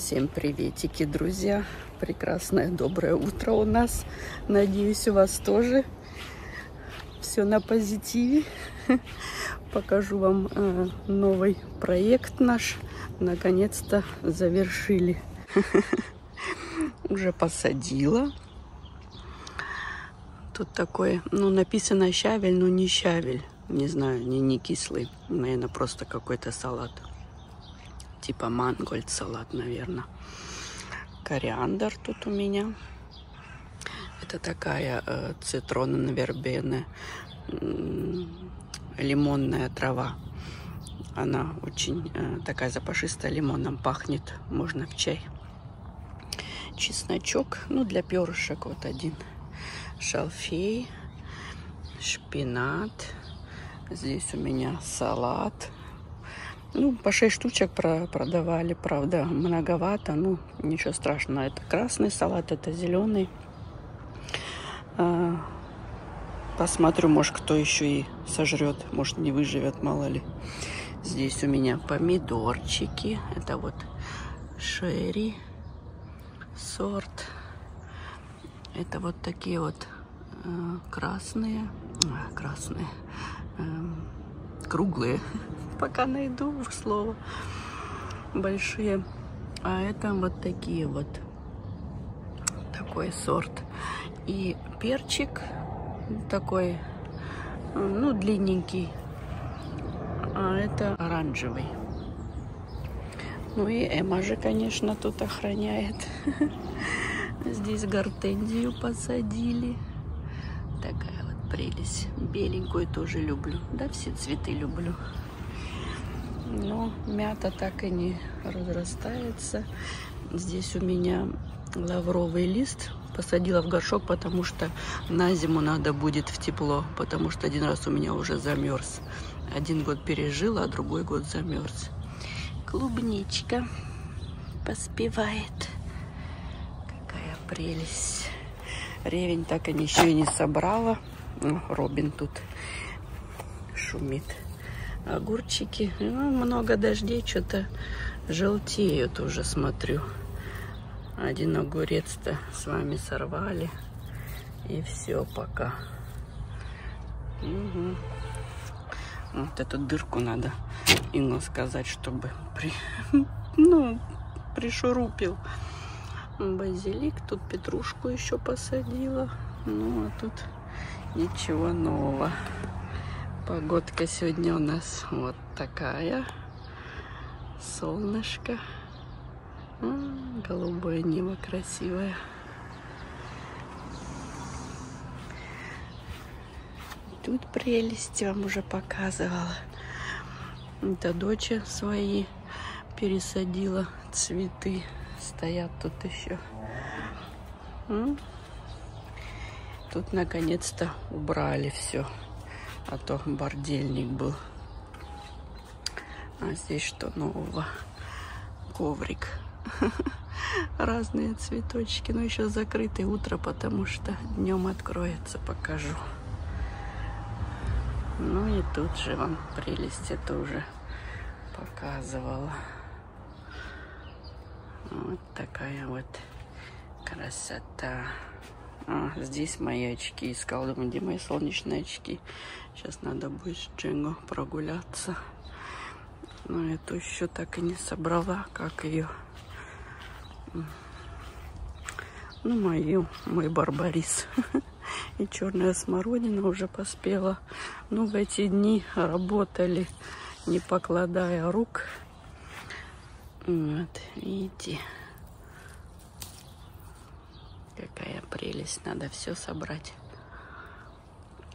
Всем приветики, друзья! Прекрасное доброе утро у нас. Надеюсь, у вас тоже все на позитиве. Покажу вам э, новый проект наш. Наконец-то завершили. Уже посадила. Тут такое, ну, написано щавель, но не щавель. Не знаю, не, не кислый. Наверное, просто какой-то салат типа мангольд салат, наверное. Кориандр тут у меня. Это такая э, цитронно-вербена э, лимонная трава. Она очень э, такая запашистая, лимоном пахнет. Можно в чай. Чесночок, ну, для перышек вот один. Шалфей, шпинат. Здесь у меня салат ну, по 6 штучек про продавали, правда, многовато. Ну, ничего страшного. Это красный салат, это зеленый. А, посмотрю, может, кто еще и сожрет. Может, не выживет, мало ли. Здесь у меня помидорчики. Это вот шерри сорт. Это вот такие вот э, красные. А, красные. Э, круглые пока найду слово. Большие. А это вот такие вот. Такой сорт. И перчик такой, ну, длинненький. А это оранжевый. Ну и Эма же, конечно, тут охраняет. Здесь гортензию посадили. Такая вот прелесть. Беленькую тоже люблю. Да, все цветы люблю. Но мята так и не разрастается. Здесь у меня лавровый лист. Посадила в горшок, потому что на зиму надо будет в тепло. Потому что один раз у меня уже замерз. Один год пережила, а другой год замерз. Клубничка поспевает. Какая прелесть. Ревень так и еще и не собрала. Робин тут шумит огурчики. Ну, много дождей, что-то желтеют уже, смотрю. Один огурец-то с вами сорвали. И все пока. Угу. Вот эту дырку надо Инна сказать, чтобы при, ну, пришурупил. Базилик, тут петрушку еще посадила. Ну, а тут ничего нового. Погодка сегодня у нас вот такая. Солнышко. А, голубое небо красивое. Тут прелесть вам уже показывала. Это дочь свои пересадила цветы. Стоят тут еще. Тут наконец-то убрали все а то бордельник был. А здесь что нового? Коврик. Разные цветочки, но еще закрытое утро, потому что днем откроется, покажу. Ну и тут же вам прелесть это уже показывала. Вот такая вот красота. А, здесь мои очки искал. Думаю, где мои солнечные очки. Сейчас надо будет с Джинго прогуляться. Но эту еще так и не собрала, как ее. Ну, мою, мой барбарис. И черная смородина уже поспела. Ну, в эти дни работали, не покладая рук. Вот, видите. Какая прелесть. Надо все собрать.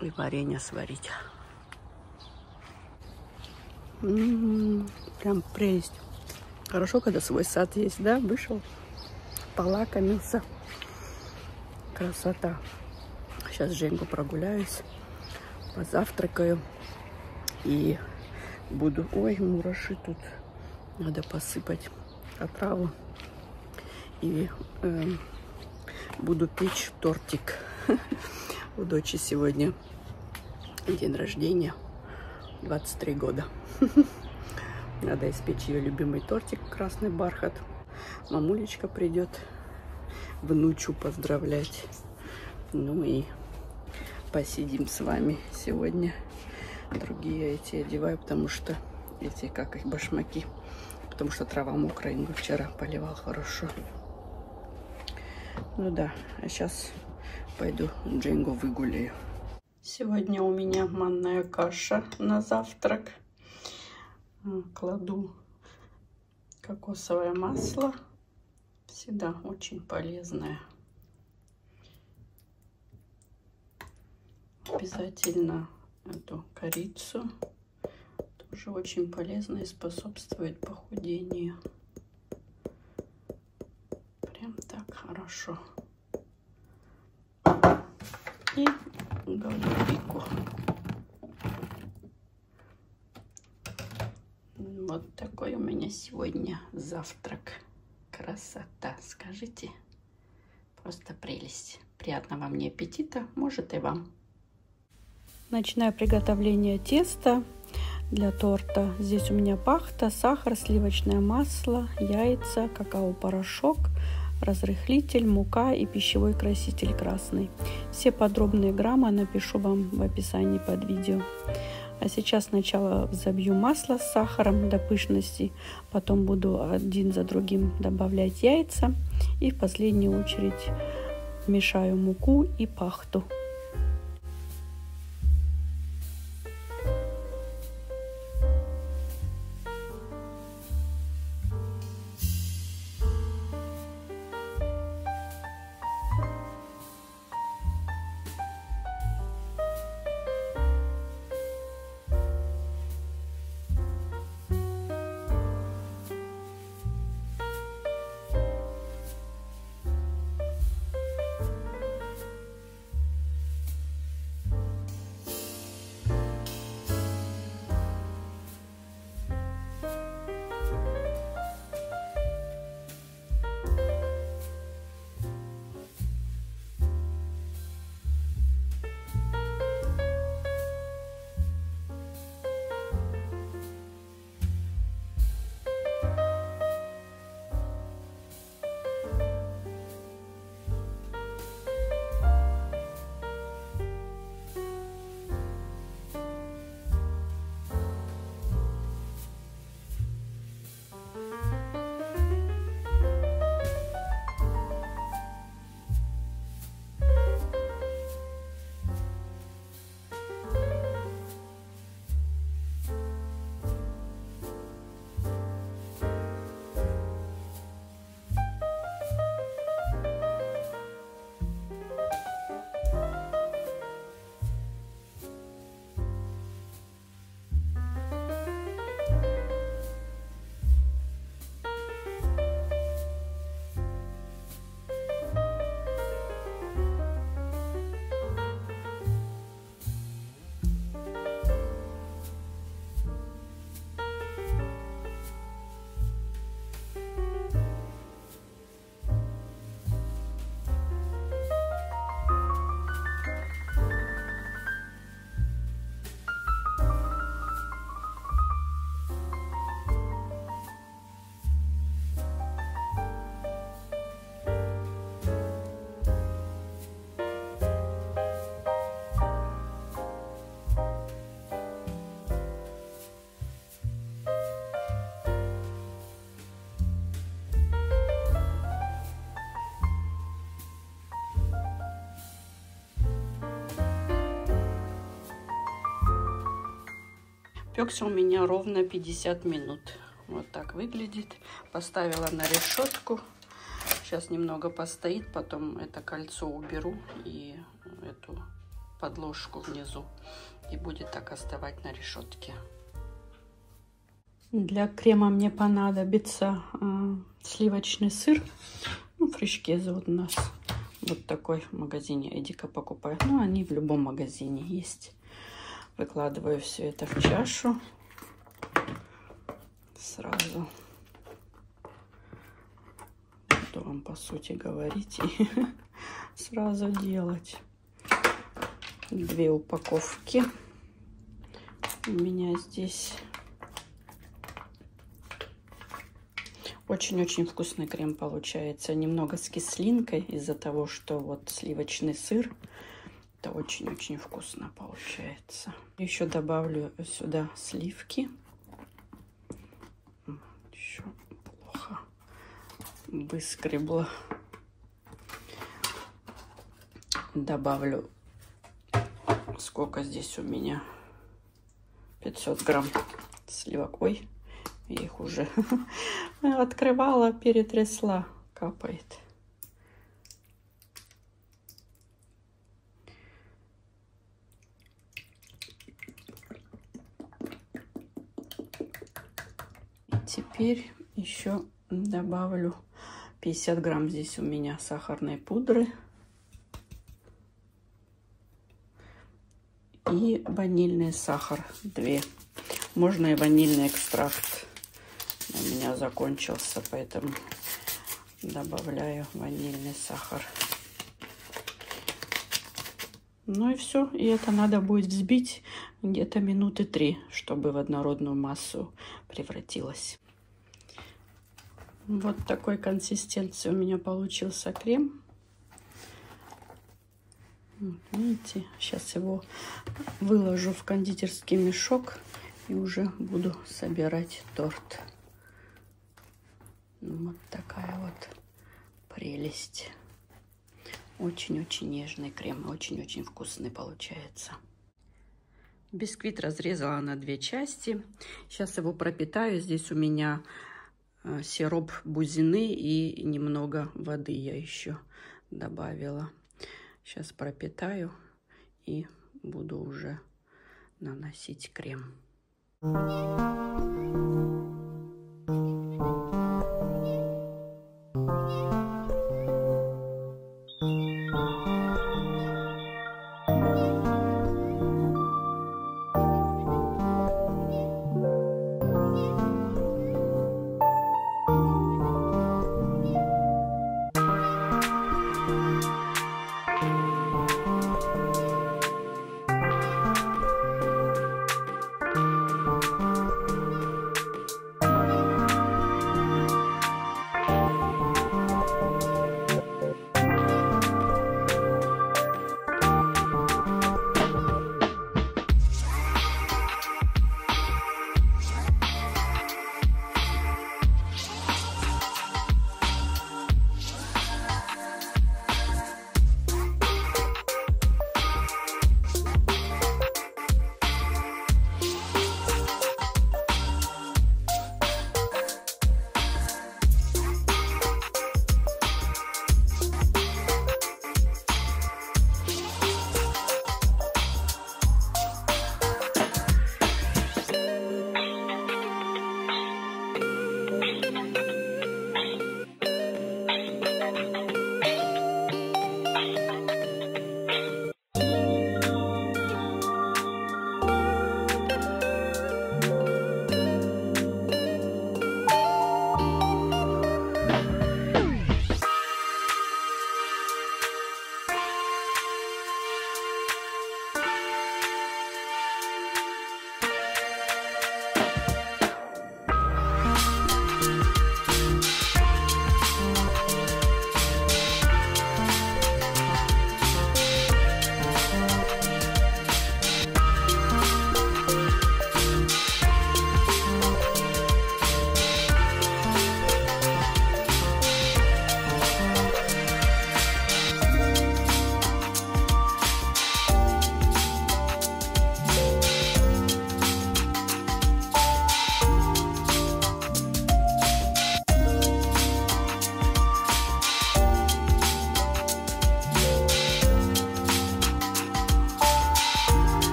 И варенье сварить. М -м -м, прям прелесть. Хорошо, когда свой сад есть, да? Вышел, полакомился. Красота. Сейчас Женьку прогуляюсь, позавтракаю. И буду... Ой, мураши тут. Надо посыпать отраву. И э, буду печь тортик. У дочи сегодня день рождения, 23 года. Надо испечь ее любимый тортик, красный бархат. мамулечка придет внучу поздравлять. Ну и посидим с вами сегодня. Другие эти одеваю, потому что эти, как их, башмаки. Потому что трава мокрая, вчера поливал хорошо. Ну да, а сейчас пойду Джингу выгуляю. Сегодня у меня манная каша на завтрак. Кладу кокосовое масло. Всегда очень полезное. Обязательно эту корицу. Тоже очень полезно и способствует похудению. Прям так хорошо. И голубику. Вот такой у меня сегодня завтрак. Красота, скажите. Просто прелесть. Приятного мне аппетита, может и вам. Начинаю приготовление теста для торта. Здесь у меня пахта, сахар, сливочное масло, яйца, какао-порошок, разрыхлитель, мука и пищевой краситель красный. Все подробные граммы напишу вам в описании под видео. А сейчас сначала взобью масло с сахаром до пышности, потом буду один за другим добавлять яйца и в последнюю очередь мешаю муку и пахту. Пекся у меня ровно 50 минут. Вот так выглядит. Поставила на решетку. Сейчас немного постоит, потом это кольцо уберу и эту подложку внизу. И будет так оставать на решетке. Для крема мне понадобится э, сливочный сыр. Ну, фришкеза вот у нас. Вот такой в магазине Эдика покупаю. Ну, они в любом магазине есть. Выкладываю все это в чашу. Сразу буду вам по сути говорить и сразу делать. Две упаковки. У меня здесь Очень-очень вкусный крем получается. Немного с кислинкой из-за того, что вот сливочный сыр. Это очень-очень вкусно получается. Еще добавлю сюда сливки. Еще плохо выскребла. Добавлю, сколько здесь у меня? 500 грамм сливок. Ой, я их уже открывала, перетрясла, капает. И теперь еще добавлю 50 грамм здесь у меня сахарной пудры. И ванильный сахар 2. Можно и ванильный экстракт у меня закончился, поэтому добавляю ванильный сахар. Ну и все. И это надо будет взбить где-то минуты три, чтобы в однородную массу превратилось. Вот такой консистенции у меня получился крем. Вот, видите, сейчас его выложу в кондитерский мешок и уже буду собирать торт. Вот такая вот прелесть. Очень-очень нежный крем, очень-очень вкусный получается. Бисквит разрезала на две части. Сейчас его пропитаю. Здесь у меня э, сироп бузины и немного воды я еще добавила. Сейчас пропитаю и буду уже наносить крем.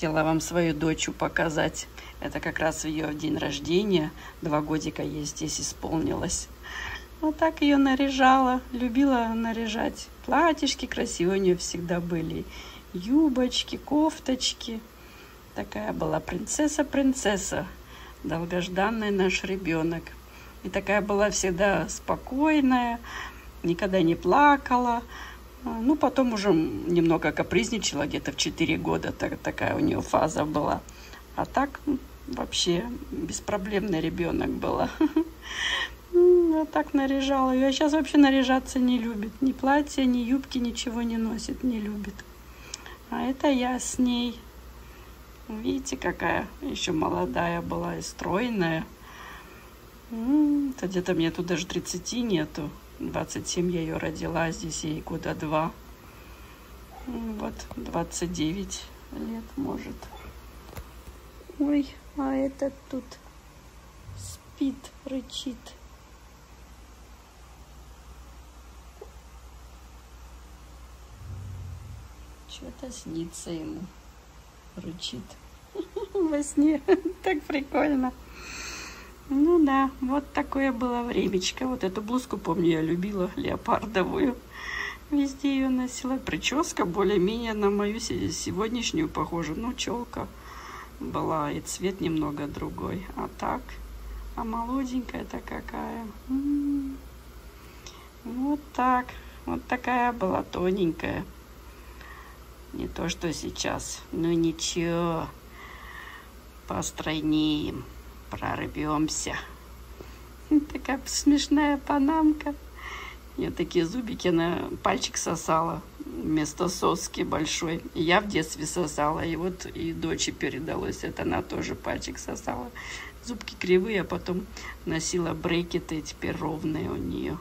Хотела вам свою дочь показать. Это как раз ее день рождения. Два годика ей здесь исполнилось. Вот так ее наряжала. Любила наряжать. Платьишки красивые у нее всегда были. Юбочки, кофточки. Такая была принцесса-принцесса. Долгожданный наш ребенок. И такая была всегда спокойная. Никогда не плакала. А, ну, потом уже немного капризничала, где-то в 4 года так, такая у нее фаза была. А так вообще беспроблемный ребенок была. Я так наряжала ее. А сейчас вообще наряжаться не любит. Ни платья, ни юбки, ничего не носит, не любит. А это я с ней. Видите, какая еще молодая была и стройная. Где-то мне тут даже 30 нету. 27 я ее родила, здесь ей года два. Вот, 29 лет, может. Ой, а этот тут спит, рычит. Что-то снится ему, рычит во сне. Так прикольно. Ну да, вот такое было времечко. Вот эту блузку, помню, я любила, леопардовую. Везде ее носила. Прическа более-менее на мою сегодняшнюю похожа. Ну, челка была и цвет немного другой. А так, а молоденькая-то какая. М -м -м. Вот так. Вот такая была тоненькая. Не то, что сейчас. Ну ничего, постройнеем прорвемся. Такая смешная панамка. Я такие зубики на пальчик сосала вместо соски большой. Я в детстве сосала, и вот и дочери передалось. Это она тоже пальчик сосала. Зубки кривые, а потом носила брекеты, теперь ровные у нее.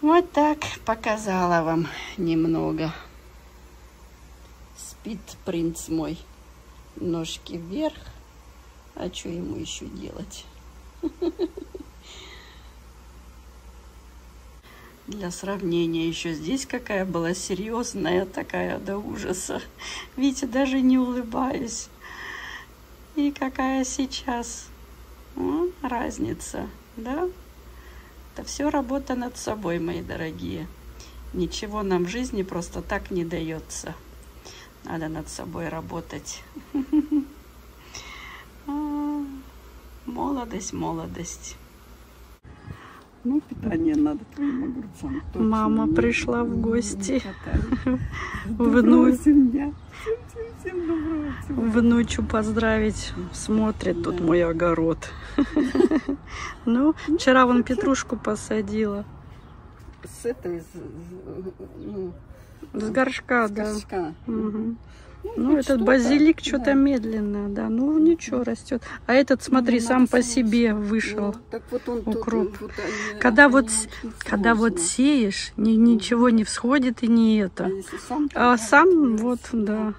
Вот так показала вам немного. Спит принц мой. Ножки вверх. А что ему еще делать? Для сравнения еще здесь какая была серьезная такая до ужаса. Видите, даже не улыбаюсь. И какая сейчас О, разница, да? Это все работа над собой, мои дорогие. Ничего нам в жизни просто так не дается. Надо над собой работать. Молодость, молодость. Ну, питание надо твоим огурцам. Точно. Мама не, пришла в гости. Вну... Внучу поздравить. Смотрит тут мой огород. Ну, вчера вон петрушку посадила. С этой, ну, с горшка, да. Ну, этот базилик что-то да. медленно, да. Ну, ничего, растет. А этот, смотри, ну, сам по себе вышел. Ну, так вот он укроп. Тут, вот они, когда они вот, когда вот сеешь, ни, ничего не всходит и не это. А, сам, а сам вот, да.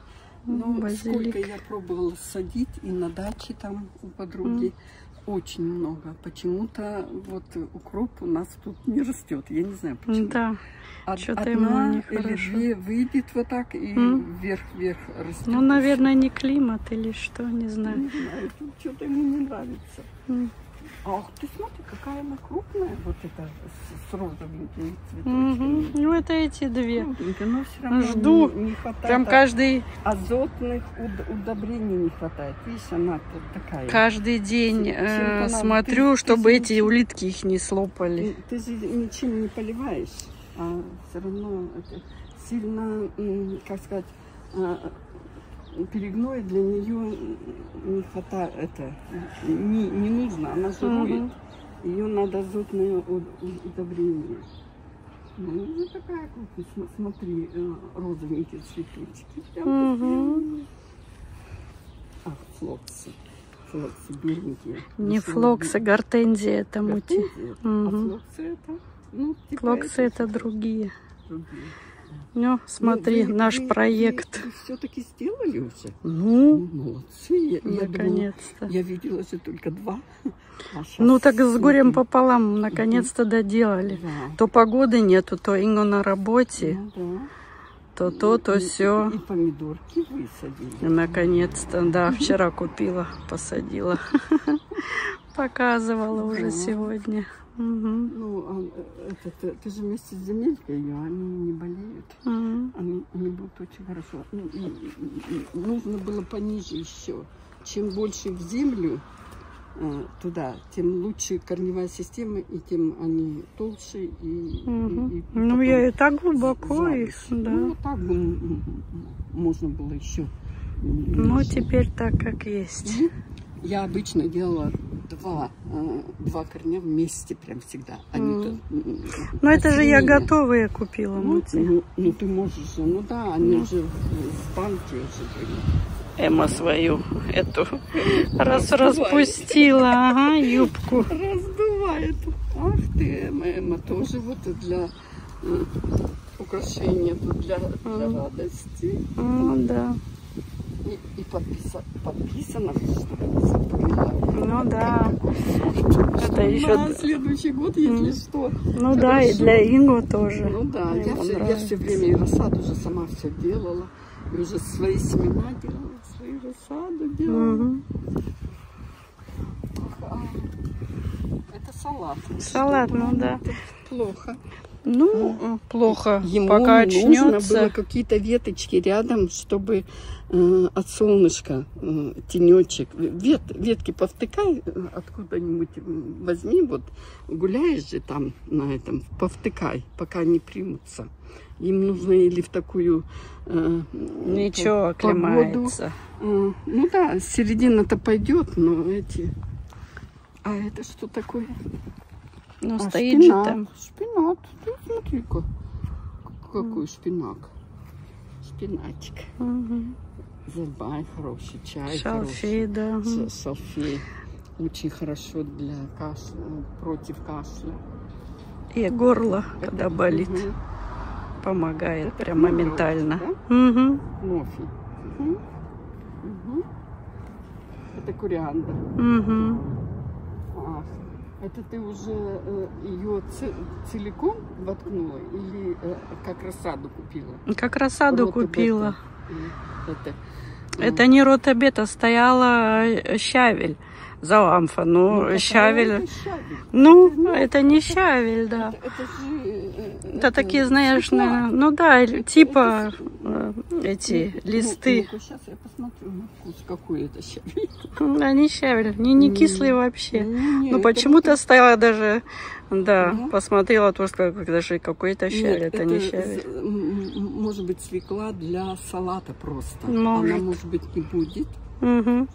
Ну, базилик. сколько я пробовала садить и на даче там у подруги. Mm очень много. Почему-то вот укроп у нас тут не растет. Я не знаю почему. Да. Од, Что-то ему или две выйдет вот так и вверх-вверх растет. Ну, наверное, не климат или что, не знаю. Не знаю, что-то мне не нравится. Mm. Ах, ты смотри, какая она крупная, вот эта с, с розовенькими цветочками. Угу. Ну, это эти две. но все равно Жду. Не, не хватает. Прям каждый... Азотных удобрений не хватает. Видишь, она такая. Каждый день э, смотрю, ты, чтобы ты эти ничем... улитки их не слопали. Ты же ничем не поливаешь, а все равно это сильно, как сказать, а, перегной для нее не хватает, это не, не нужно, она жирует. Угу. Ее надо азотное удобрение. Ну, уже такая крупная, смотри, э, розовенькие цветочки. Прям угу. Ах, флоксы. Флоксы беленькие. Не флоксы, гортензия это мути. Угу. А флоксы это? Ну, типа флоксы это, это другие. другие. Ну, смотри, вы, наш вы, проект. Все-таки сделали уже? Ну, молодцы. Наконец-то. Я, видела же только два. А ну, так с горем пополам наконец-то доделали. Да. То погоды нету, то Инга на работе. Ну, да. То то, то И- все. И помидорки высадили. Наконец-то, да, вчера купила, посадила. Показывала уже сегодня. Мгм. Ну, а, э, это, ты, же вместе с земелькой ее, они не болеют. Мгм. Они, они будут очень хорошо. Ну, нужно было пониже еще. Чем больше в землю э, туда, тем лучше корневая система, и тем они толще. И, Мгм. и- и Ну, я и так глубоко их, зависть. да. Ну, так бы можно было еще. Ну, теперь так, как есть. Я обычно делала два, э, два корня вместе прям всегда. Они м, Но это же я готовые купила, Ну, ну, ну, ты можешь же, ну да, они Ну. уже в, в банке уже были. Эмма свою эту раз распустила, ага, юбку. Раздувает. Ах ты, Эмма, Эмма, тоже вот и для э, украшения, тут для, для радости. Ну, да. И, и подписа- подписано, чтобы забыла. Ну, да. Это На еще... следующий год, если Мгм. что. Ну, да, и для Инго тоже. Ну да, Мне я все, я все время и рассаду уже сама все делала. И уже свои семена делала, свои рассаду делала. А, Это салат. Салат, ну да. это Плохо. Ну, плохо. Ему Пока нужно было очнется. какие-то веточки рядом, чтобы э, от солнышка э, тенечек. Вет, ветки повтыкай э, откуда-нибудь возьми, вот гуляешь же там на этом, повтыкай, пока они примутся. Им нужно или в такую э, Ничего, по- погоду. оклемается. Э, ну да, середина-то пойдет, но эти... А это что такое? Ну, А, стоит же шпинат. там. Шпинат. Ты смотри-ка. Какой шпинак. Шпинатик. Мгм. Забай, хороший чай. Шалфей, да. хороший. Ш- Шалфей. Очень хорошо для кашля, против кашля. И горло, когда Это- болит, Мгм. помогает Это прям кнопка, моментально. да? Мгм. Мгм. Это кориандр. Мгм. А, это ты уже ее целиком воткнула или э, как рассаду купила? Как рассаду Рота купила. Это, Это не рота-бета, стояла э, щавель за ламфа. Ну, ну, щавель. это щавель? Ну, Это, ну, это не щавель, да. Это, это же... Это такие, знаешь, на- ну да, Это- типа это- э, эти Ну, листы. сейчас я посмотрю на вкус, какой это щавель. Они щавель, не, не кислые вообще. Не, Ну это почему-то стояла даже, да, Мгм. посмотрела тоже, как даже какой-то щавель, это не с- щавель. может быть, свекла для салата просто. Может. Она, может быть, не будет. Мгм.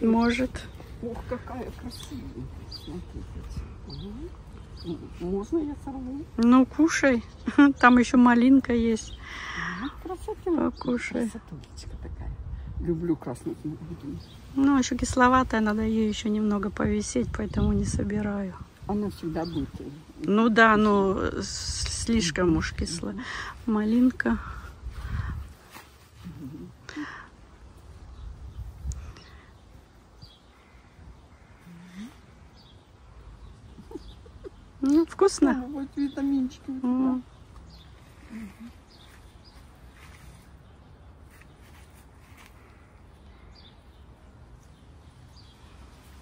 Может. Ох, какая красивая. Смотрите. Можно я сорву? Ну, кушай. Там еще малинка есть. Ага, Красота. Покушай. Красотулечка такая. Люблю красную малинку. Ну, еще кисловатая, надо ее еще немного повисеть, поэтому не собираю. Она всегда будет. Ну да, с- слишком уж кисло. Малинка. Ну, вкусно. Там вот витаминчики. М.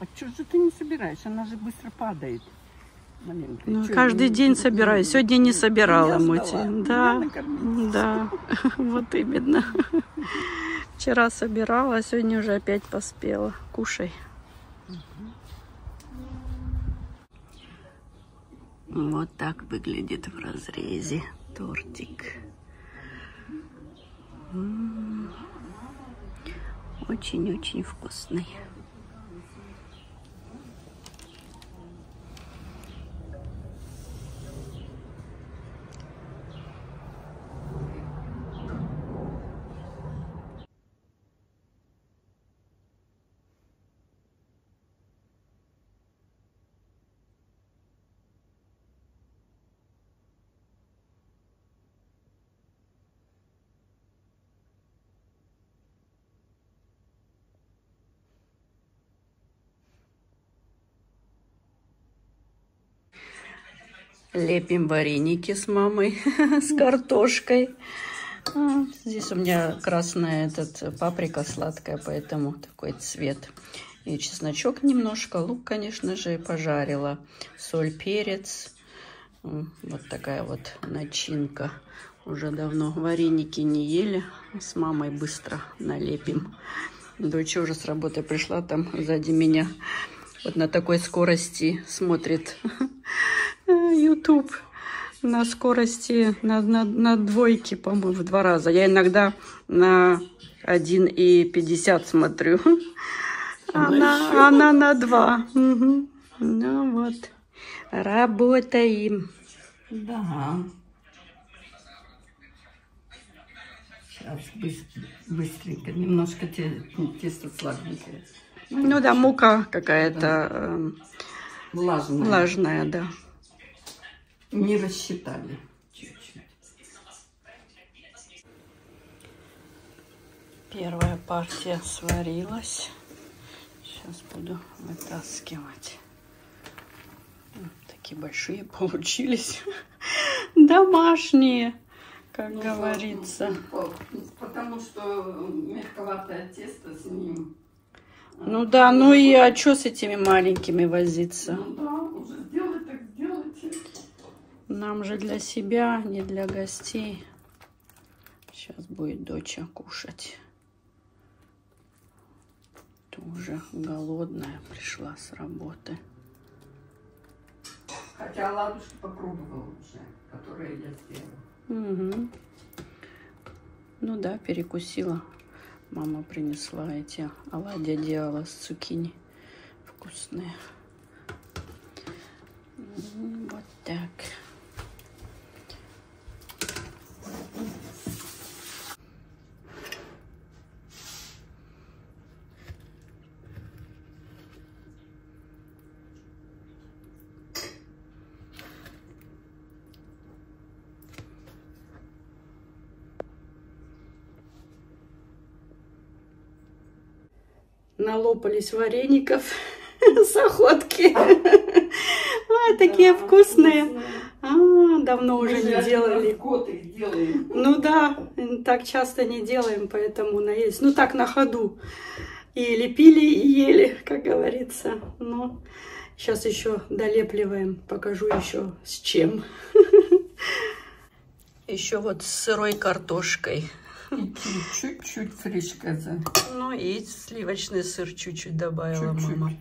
А что же ты не собираешь? Она же быстро падает. Ну, Чё, каждый день не- собираю. не- Сегодня не собирала, Мути. Да, да, вот именно. Вчера собирала, а сегодня уже опять поспела. Кушай. Вот так выглядит в разрезе тортик. Очень-очень вкусный. Лепим вареники с мамой, с картошкой. Здесь у меня красная этот, паприка сладкая, поэтому такой цвет. И чесночок немножко, лук, конечно же, пожарила. Соль, перец. Вот такая вот начинка. Уже давно вареники не ели. С мамой быстро налепим. Дочь уже с работы пришла, там сзади меня вот на такой скорости смотрит YouTube на скорости на, на, на двойке, по-моему, в два раза. Я иногда на 1,50 смотрю. Она, она на 2. Угу. Ну вот, работаем. Да. Сейчас быстренько. Немножко тесто слабенькое. Ну да, мука какая-то да. э, влажная. влажная, да. Не рассчитали чуть-чуть. Первая партия сварилась. Сейчас буду вытаскивать. Такие большие получились. Домашние, как ну, говорится. Потому что мягковатое тесто с ним ну да, ну и а что с этими маленькими возиться? Ну да, уже. Нам же для себя, не для гостей. Сейчас будет доча кушать. Тоже голодная пришла с работы. Хотя ладушки попробовала уже, которые я сделала. Угу. Ну да, перекусила. Мама принесла эти оладья делала с цукини. Вкусные. Вот так. Налопались вареников с охотки. А, такие вкусные. А, давно уже не делали. Ну да, так часто не делаем, поэтому наесть. Ну так на ходу. И лепили, и ели, как говорится. Ну, сейчас еще долепливаем. Покажу еще с чем. Еще вот с сырой картошкой. И чуть-чуть фришказа. Ну и сливочный сыр чуть-чуть добавила чуть -чуть. мама.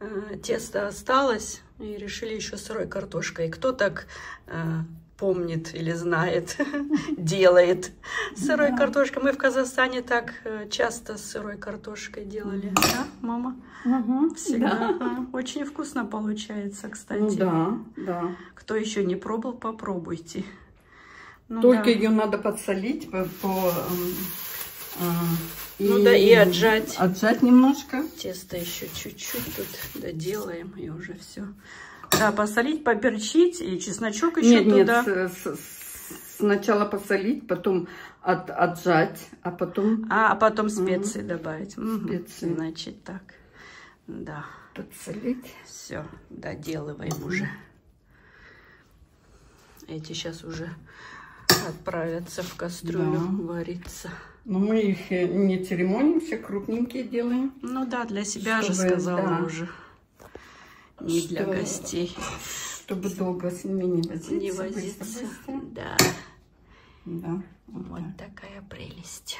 Э, тесто осталось, и решили еще сырой картошкой. Кто так э, помнит или знает, делает сырой да. картошкой. Мы в Казахстане так э, часто с сырой картошкой делали. Да, мама? Угу, Всегда. Да. Очень вкусно получается, кстати. Ну да, да. Кто еще не пробовал, попробуйте. Ну, Только да. ее надо подсолить по... по а, ну и да, и отжать. Отжать немножко. Тесто еще чуть-чуть тут доделаем, и уже все. Да, посолить, поперчить, и чесночок еще нет, туда. Нет, с, с, сначала посолить, потом от, отжать, а потом... А, а потом специи угу. добавить. Специи. Угу. Значит, так, да. Подсолить. Все, доделываем уже. Эти сейчас уже отправятся в кастрюлю да. вариться. Но мы их не церемонимся, крупненькие делаем. Ну да, для себя чтобы, же сказала да, уже. Не что, для гостей. Чтобы долго с ними не возиться. Не возиться, быстро, быстро. да. Да. Вот, вот такая прелесть.